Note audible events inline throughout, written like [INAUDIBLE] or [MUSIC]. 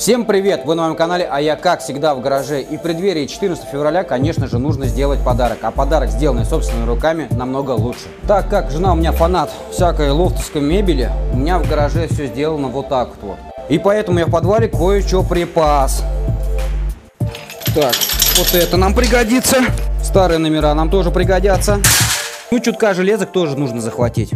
Всем привет! Вы на моем канале, а я как всегда в гараже. И в преддверии 14 февраля, конечно же, нужно сделать подарок. А подарок, сделанный собственными руками, намного лучше. Так как жена у меня фанат всякой лофтовской мебели, у меня в гараже все сделано вот так вот. И поэтому я в подвале кое-что припас. Так, вот это нам пригодится. Старые номера нам тоже пригодятся. Ну, чутка железок тоже нужно захватить.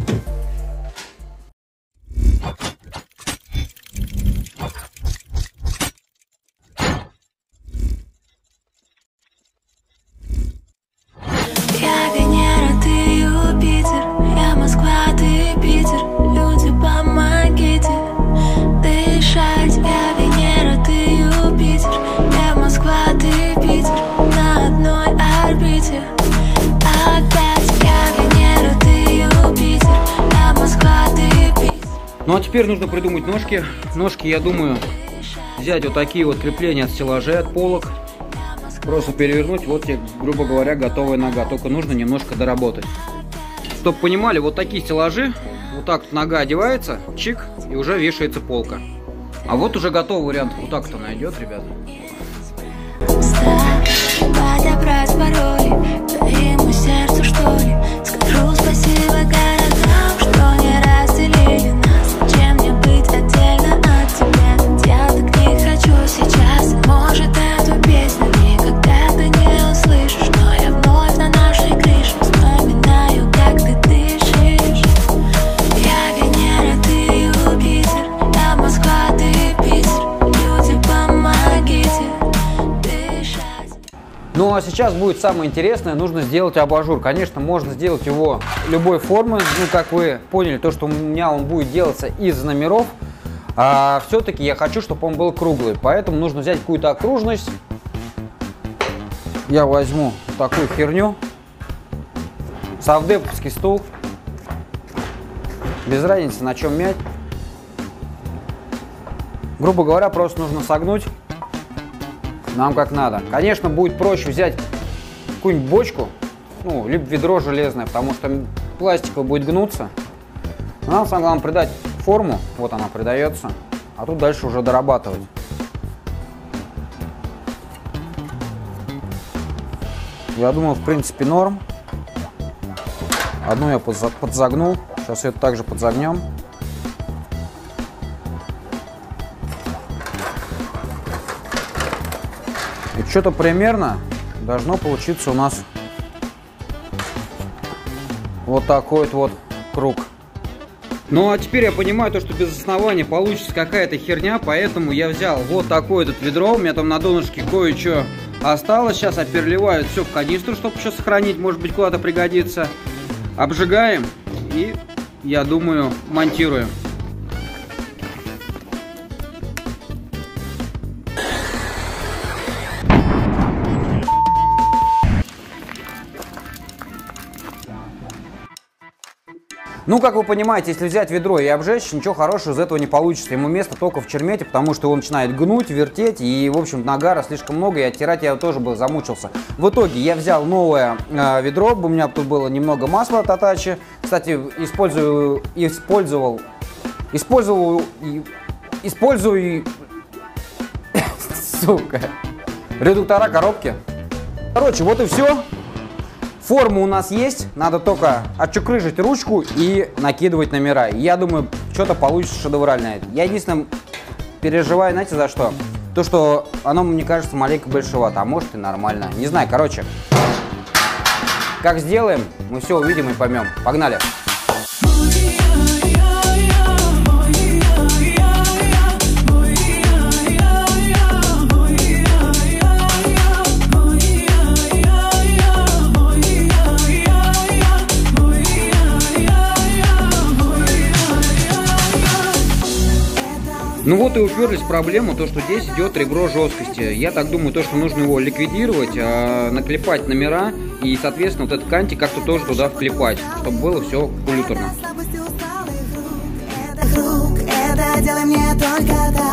Ну а теперь нужно придумать ножки. Ножки, я думаю, взять вот такие вот крепления от стеллажей, от полок. Просто перевернуть, вот тебе, грубо говоря, готовая нога. Только нужно немножко доработать. Чтобы понимали, вот такие стеллажи, вот так нога одевается, чик, и уже вешается полка. А вот уже готовый вариант. Вот так вот она идет, ребята. Ну а сейчас будет самое интересное, нужно сделать абажур. Конечно, можно сделать его любой формы, ну как вы поняли, то, что у меня он будет делаться из номеров. А все-таки я хочу, чтобы он был круглый, поэтому нужно взять какую-то окружность. Я возьму такую херню. Совдеповский стул. Без разницы на чем мять. Грубо говоря, просто нужно согнуть нам как надо. Конечно, будет проще взять какую-нибудь бочку, ну, либо ведро железное, потому что пластиковый будет гнуться. Но нам самое главное придать форму, вот она придается, а тут дальше уже дорабатывать. Я думаю, в принципе, норм. Одну я подза- подзагнул, сейчас это также подзагнем. Что-то примерно должно получиться у нас вот такой вот круг. Ну а теперь я понимаю то, что без основания получится какая-то херня, поэтому я взял вот такое вот ведро, у меня там на донышке кое-что осталось, сейчас я все в канистру, чтобы еще сохранить, может быть куда-то пригодится. Обжигаем и, я думаю, монтируем. Ну, как вы понимаете, если взять ведро и обжечь, ничего хорошего из этого не получится. Ему место только в чермете, потому что он начинает гнуть, вертеть, и, в общем, нагара слишком много, и оттирать я тоже бы замучился. В итоге я взял новое э, ведро, у меня тут было немного масла от Атачи. Кстати, использую, использовал, использовал, использую, [COUGHS] сука, редуктора коробки. Короче, вот и все. Форма у нас есть, надо только отчукрыжить ручку и накидывать номера. Я думаю, что-то получится шедевральное. Я единственное переживаю, знаете, за что? То, что оно, мне кажется, маленько большевато, а может и нормально. Не знаю, короче. Как сделаем, мы все увидим и поймем. Погнали. Ну вот и уперлись в проблему, то что здесь идет ребро жесткости. Я так думаю, то, что нужно его ликвидировать, а, наклепать номера и, соответственно, вот этот кантик как-то тоже туда вклепать, чтобы было все круг, это делай мне только так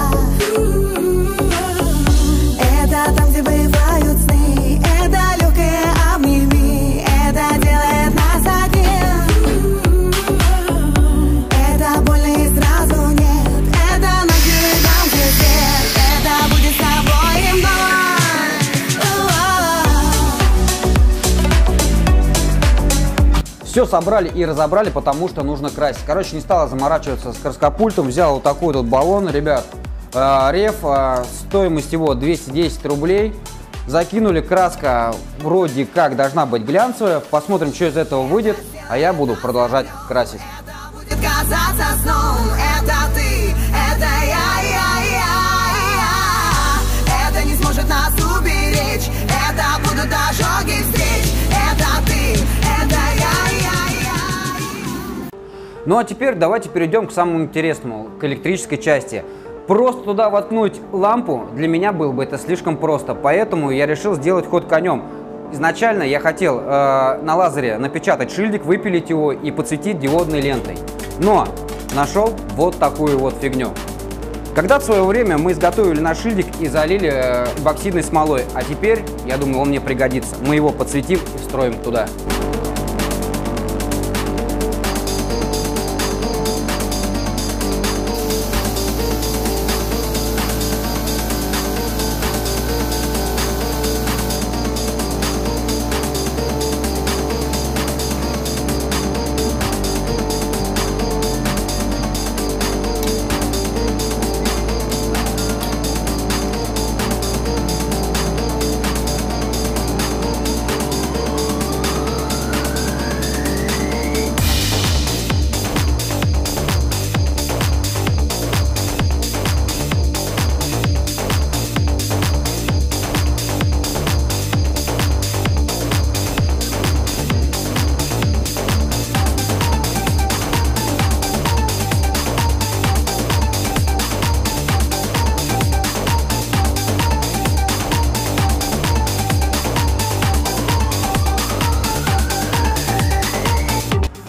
Все собрали и разобрали, потому что нужно красить. Короче, не стала заморачиваться с краскопультом, взял вот такой вот баллон, ребят. Э, реф, э, стоимость его 210 рублей. Закинули, краска вроде как должна быть глянцевая. Посмотрим, что из этого выйдет, а я буду продолжать красить. Это не сможет нас уберечь Это будут ожоги встреч Ну а теперь давайте перейдем к самому интересному, к электрической части. Просто туда воткнуть лампу для меня было бы это слишком просто, поэтому я решил сделать ход конем. Изначально я хотел э, на лазере напечатать шильдик, выпилить его и подсветить диодной лентой. Но нашел вот такую вот фигню. Когда в свое время мы изготовили наш шильдик и залили э, эпоксидной смолой, а теперь, я думаю, он мне пригодится. Мы его подсветим и встроим туда.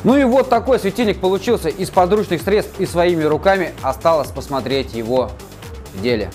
Ну и вот такой светильник получился из подручных средств и своими руками осталось посмотреть его в деле.